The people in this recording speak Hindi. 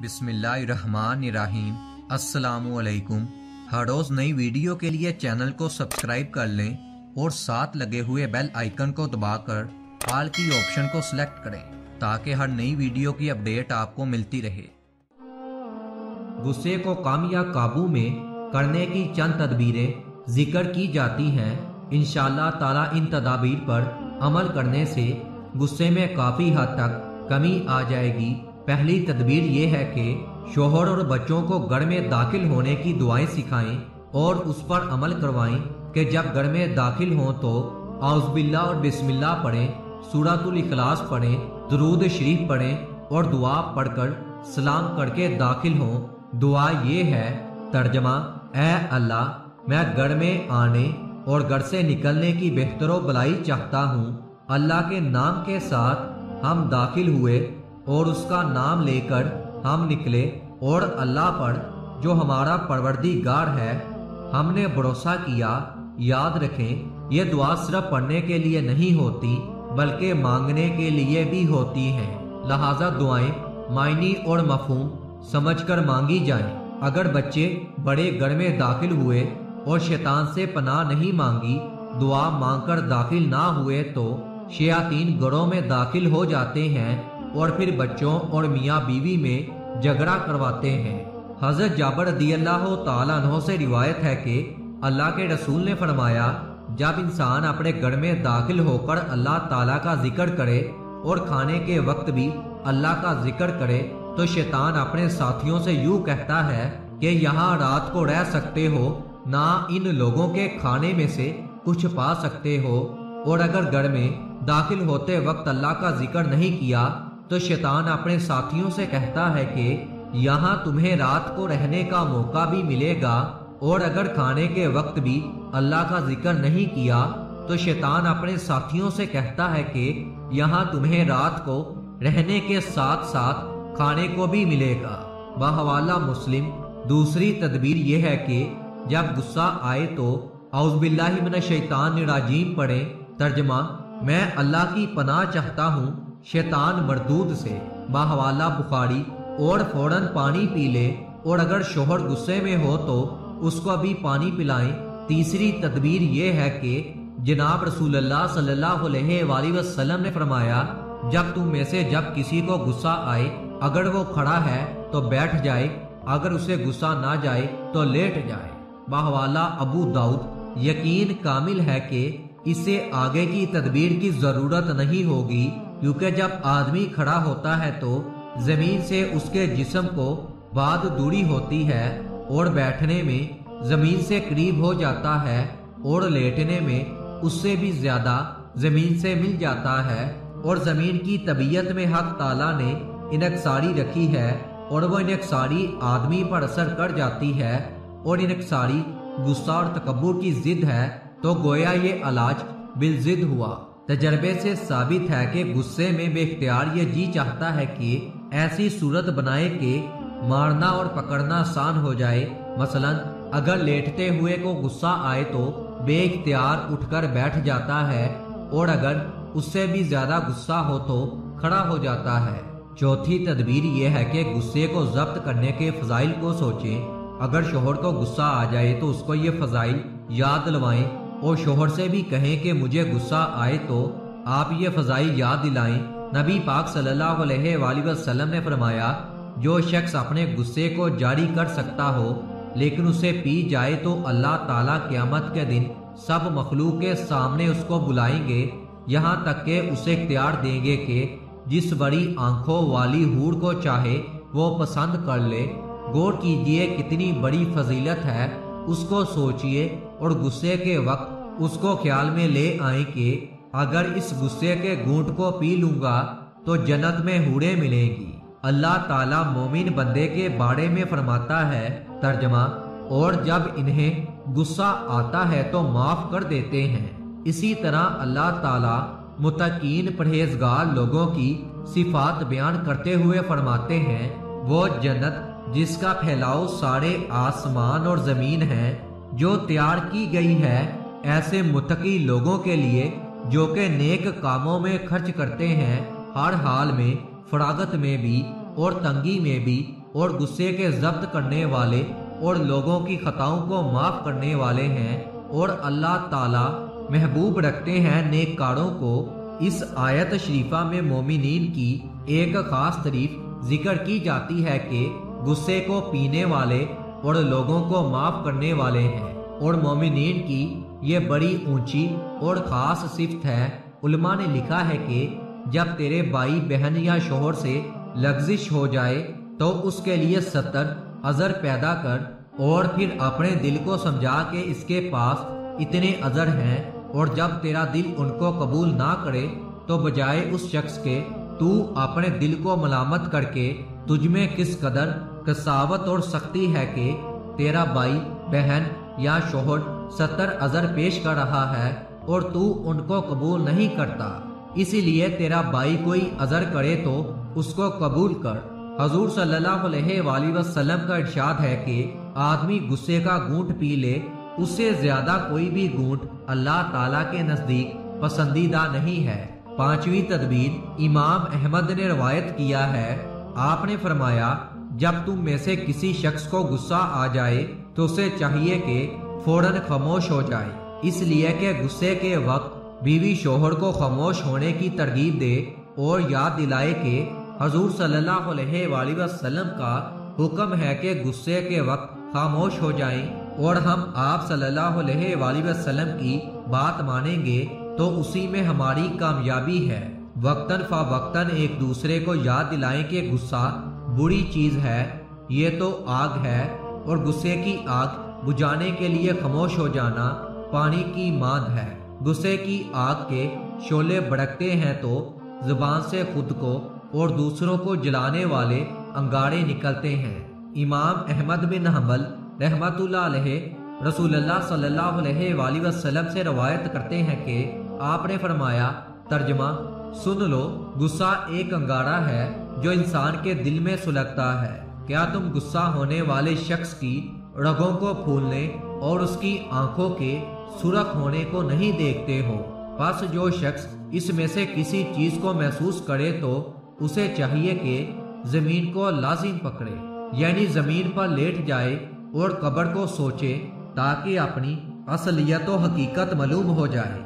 बिस्मिल्लाहिर्रहमानिर्रहीम। अस्सलामुअलैकुम। हर रोज़ नई वीडियो के लिए चैनल को सब्सक्राइब कर लें और साथ लगे हुए बेल आइकन को दबाकर हाल की ऑप्शन को सिलेक्ट करें, ताकि हर नई वीडियो की अपडेट आपको मिलती रहे। गुस्से को कम या काबू में करने की चंद तदबीरें ज़िक्र की जाती हैं। इंशाल्लाह ताला इन तदाबीर पर अमल करने से गुस्से में काफ़ी हद तक कमी आ जाएगी। पहली तदबीर ये है कि शोहर और बच्चों को घर में दाखिल होने की दुआएँ सिखाएँ और उस पर अमल करवाएँ कि जब घर में दाखिल हों तो आउज़बिल्ला और बिस्मिल्लाह पढ़ें, सूरतुल इखलास पढ़ें, दरूद शरीफ पढ़ें और दुआ पढ़कर सलाम करके दाखिल हों। दुआ ये है, तर्जमा ए अल्लाह, मैं घर में आने और घर से निकलने की बेहतर भलाई चाहता हूँ। अल्लाह के नाम के साथ हम दाखिल हुए और उसका नाम लेकर हम निकले और अल्लाह पर, जो हमारा परवरदिगार है, हमने भरोसा किया याद रखें, ये दुआ सिर्फ़ पढ़ने के लिए नहीं होती, बल्कि मांगने के लिए भी होती हैं लिहाजा दुआएँ मायनी और मफहूम समझकर मांगी जाएँ। अगर बच्चे बड़े घर में दाखिल हुए और शैतान से पनाह नहीं मांगी, दुआ मांगकर दाखिल ना हुए तो शयातीन घरों में दाखिल हो जाते हैं और फिर बच्चों और मियाँ बीवी में झगड़ा करवाते हैं। हज़रत जाबर रदी अल्लाह से रिवायत है कि अल्लाह के रसूल ने फरमाया, जब इंसान अपने घर में दाखिल होकर अल्लाह ताला का ज़िक्र करे और खाने के वक्त भी अल्लाह का ज़िक्र करे तो शैतान अपने साथियों से यूँ कहता है कि यहाँ रात को रह सकते हो, ना इन लोगों के खाने में से कुछ पा सकते हो। और अगर घर में दाखिल होते वक्त अल्लाह का ज़िक्र नहीं किया तो शैतान अपने साथियों से कहता है कि यहाँ तुम्हें रात को रहने का मौका भी मिलेगा, और अगर खाने के वक्त भी अल्लाह का ज़िक्र नहीं किया तो शैतान अपने साथियों से कहता है कि यहाँ तुम्हें रात को रहने के साथ साथ खाने को भी मिलेगा। बहवाला मुस्लिम, दूसरी तदबीर यह है कि जब गुस्सा आए तो औजबिल्लामिन शैतान राजीम पढ़े तर्जमा, मैं अल्लाह की पनाह चाहता हूँ, शैतान मरदूद से। बाहवाला बुखारी और फ़ौरन पानी पी ले, और अगर शोहर गुस्से में हो तो उसको अभी पानी पिलाएँ। तीसरी तदबीर ये है कि, जनाब रसूल सल्लल्लाहु वसल्लम ने फरमाया, जब तुम में से जब किसी को गुस्सा आए, अगर वो खड़ा है तो बैठ जाए, अगर उसे गुस्सा ना जाए तो लेट जाए। बाहवाला अबू दाऊद, यकीन कामिल है कि इसे आगे की तदबीर की ज़रूरत नहीं होगी, क्योंकि जब आदमी खड़ा होता है तो ज़मीन से उसके जिस्म को बाद दूरी होती है और बैठने में ज़मीन से करीब हो जाता है और लेटने में उससे भी ज़्यादा ज़मीन से मिल जाता है और ज़मीन की तबीयत में हक ताला ने इनकसारी रखी है और वो इनकसारी आदमी पर असर कर जाती है और इनकसारी गुस्सा और तकबर की जिद है तो गोया ये इलाज बिलजिद हुआ। तजर्बे से साबित है कि गुस्से में बेख्तियार ये जी चाहता है कि ऐसी सूरत बनाए कि मारना और पकड़ना आसान हो जाए। मसलन, अगर लेटते हुए को गुस्सा आए तो बेख्तियार उठकर बैठ जाता है और अगर उससे भी ज़्यादा गुस्सा हो तो खड़ा हो जाता है। चौथी तदबीर यह है कि गुस्से को जब्त करने के फजाइल को सोचें। अगर शोहर को गुस्सा आ जाए तो उसको ये फजाइल याद दिलवाएँ। और शोहर से भी कहें कि मुझे गुस्सा आए तो आप ये फजाई याद दिलाएँ। नबी पाक वसल्लम ने फरमाया, जो शख्स अपने गुस्से को जारी कर सकता हो, लेकिन उसे पी जाए तो अल्लाह ताला क्यामत के दिन सब मखलूक के सामने उसको बुलाएँगे। यहाँ तक के उसे इख्तियार देंगे कि जिस बड़ी आँखों वाली हूर को चाहे वो पसंद कर ले। गौर कीजिए कितनी बड़ी फजीलत है। उसको सोचिए और गुस्से के वक्त उसको ख्याल में ले आए कि अगर इस गुस्से के घूंट को पी लूँगा तो जन्नत में हूड़े मिलेंगी। अल्लाह ताला मोमिन बंदे के बारे में फरमाता है, तर्जमा, और जब इन्हें गुस्सा आता है तो माफ़ कर देते हैं। इसी तरह अल्लाह ताला मुतकीन परहेजगार लोगों की सिफात बयान करते हुए फरमाते हैं, वो जन्नत जिसका फैलाव सारे आसमान और ज़मीन है जो तैयार की गई है ऐसे मुतकी लोगों के लिए जो के नेक कामों में खर्च करते हैं, हर हाल में, फरागत में भी, और तंगी में भी, और गुस्से के जब्त करने वाले, और लोगों की खताओं को माफ़ करने वाले हैं, और अल्लाह ताला महबूब रखते हैं नेककारों को, इस आयत शरीफा में मोमिनीन की एक खास तरीफ ज़िक्र की जाती है कि गुस्से को पीने वाले और लोगों को माफ़ करने वाले हैं। और मोमिन की ये बड़ी ऊँची और ख़ास सिफत है। उलमा ने लिखा है कि जब तेरे भाई बहन या शोहर से लग्जिश हो जाए तो उसके लिए सत्तर अजर पैदा कर और फिर अपने दिल को समझा के इसके पास इतने अजर हैं। और जब तेरा दिल उनको कबूल ना करे तो बजाय उस शख्स के, तू अपने दिल को मलामत करके तुझमें किस कदर कसावत और सख्ती है कि तेरा भाई, बहन या शोहर सत्तर अजर पेश कर रहा है और तू उनको कबूल नहीं करता। इसीलिए तेरा भाई कोई अजर करे तो उसको कबूल कर। हजूर सल्लल्लाहु वसल्लम का इरशाद है कि आदमी गुस्से का घूंट पी ले। उससे ज़्यादा कोई भी घूंट अल्लाह ताला के नज़दीक पसंदीदा नहीं है। पांचवी तदबीर इमाम अहमद ने रवायत किया है। आपने फरमाया जब तुम में से किसी शख्स को गुस्सा आ जाए तो उसे चाहिए कि फ़ौरन खामोश हो जाए। इसलिए कि गुस्से के वक्त बीवी शोहर को खामोश होने की तरगीब दे और याद दिलाए कि हजूर सल्लल्लाहु अलैहि वसल्लम का हुक्म है कि गुस्से के वक्त खामोश हो जाएँ और हम आप सल्लल्लाहु अलैहि वसल्लम की बात मानेंगे तो उसी में हमारी कामयाबी है। वक्तन फा वक्तन एक दूसरे को याद दिलाएँ कि गुस्सा बुरी चीज़ है, ये तो आग है, और गुस्से की आग बुझाने के लिए खामोश हो जाना पानी की मांद है। गुस्से की आग के शोले भड़कते हैं तो ज़ुबान से खुद को और दूसरों को जलाने वाले अंगारे निकलते हैं। इमाम अहमद बिन हमल रहमतुल्लाह रसूलुल्लाह सल्लल्लाहु अलैहि वसल्लम से रवायत करते हैं कि आपने फरमाया, तर्जमा, सुन लो, गुस्सा एक अंगारा है जो इंसान के दिल में सुलगता है। क्या तुम गुस्सा होने वाले शख्स की रगों को फूलने और उसकी आँखों के सुरख होने को नहीं देखते हो? बस जो शख्स इसमें से किसी चीज़ को महसूस करे तो उसे चाहिए कि ज़मीन को लाजिम पकड़े, यानी ज़मीन पर लेट जाए और कब्र को सोचे ताकि अपनी असलियत हकीकत मालूम हो जाए।